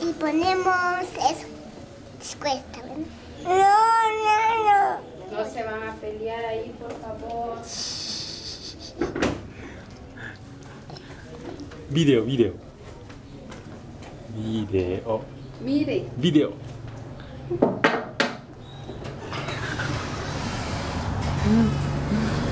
y ponemos eso. Cuesta, ¿verdad? No, no, no. No se van a pelear ahí, por favor. Video, video. Video. Mire. Video. 음.